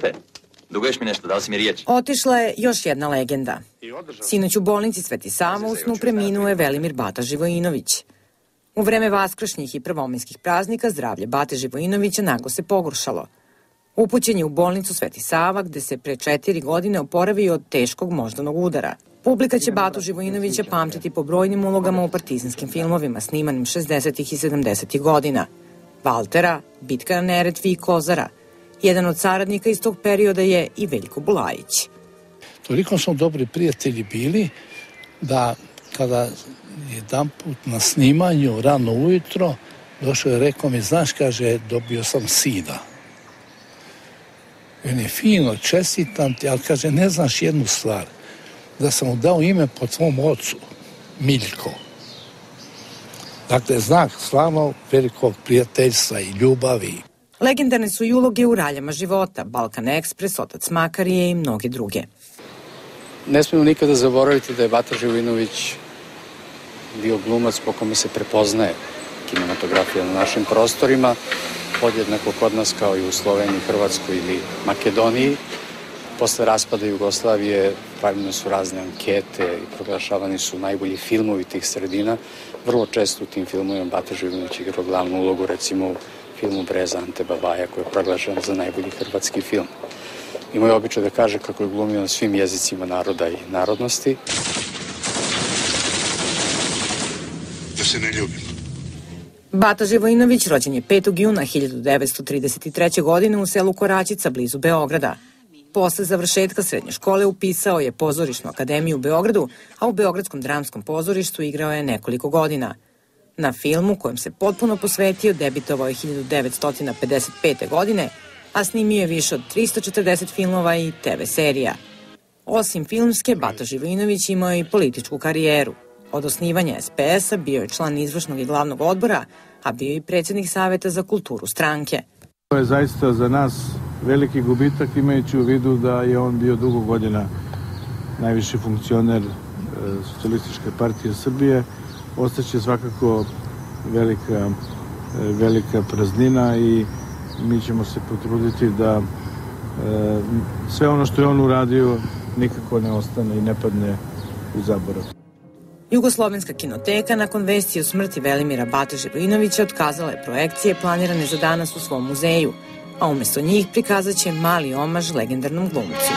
Živote, duguješ mi nešto, da li si mi riječ? Otišla je još jedna legenda. Sinoć u bolnici Sveti Sava u snu preminuo je Velimir Bata Živojinović. U vreme vaskršnjih i prvominskih praznika zdravlje Bate Živojinovića nago se pogoršalo. Upućen je u bolnicu Sveti Sava gde se pre četiri godine oporavio od teškog moždanog udara. Publika će Batu Živojinovića pamtiti po brojnim ulogama u partizanskim filmovima snimanim 60. i 70. godina. Valtera, Bitka na Neretvi i Kozara. Jedan od saradnika iz tog perioda je i Veljko Bulajić. Toliko smo dobri prijatelji bili da kada jedan put na snimanju rano ujutro došao je rekao mi, znaš, kaže, dobio sam sida. I on je fino, čestitam ti, ali kaže, ne znaš jednu stvar, da sam mu dao ime po tvom ocu, Miljko. Dakle, znak slavno velikog prijateljstva i ljubavi. Legendarne su i uloge u raljama života, Balkan Ekspres, Otac Makarije i mnoge druge. Ne smemo nikada zaboraviti da je Bata Živinović bio glumac po kome se prepoznaje kinematografija na našim prostorima, podjednako kod nas kao i u Sloveniji, Hrvatskoj ili Makedoniji. Posle raspada Jugoslavije pravljene su razne ankete i proglašavani su najbolji filmovi tih sredina. Vrlo često u tim filmovima Bata Živinović igrao glavnu ulogu, recimo u filmu Breza Ante Babaja koji je proglašen za najbolji hrvatski film. Imao je običaj da kaže kako je glumio na svim jezicima naroda i narodnosti. Da se ne ljubimo. Bata Živojinović rođen je 5. juna 1933. godine u selu Koračica blizu Beograda. Posle završetka srednje škole upisao je pozorišnu akademiju u Beogradu, a u Beogradskom dramskom pozorištu igrao je nekoliko godina. Na filmu kojem se potpuno posvetio debitovao je 1955. godine, a snimio je više od 340 filmova i TV serija. Osim filmske, Bata Živojinović imao je i političku karijeru. Od osnivanja SPS-a bio je član izvršnog i glavnog odbora, a bio i predsjednik Saveta za kulturu stranke. To je zaista za nas veliki gubitak imajući u vidu da je on bio dugo godina najviši funkcioner e, Socialističke partije Srbije. Ostaće svakako velika, e, velika praznina i mi ćemo se potruditi da e, sve ono što je on uradio nikako ne ostane i ne padne u zaborav. Jugoslovenska kinoteka nakon vesti o smrti Velimira Bate Žebrinovića otkazala je projekcije planirane za danas u svom muzeju, a umesto njih prikazat će mali omaž legendarnom glumcu.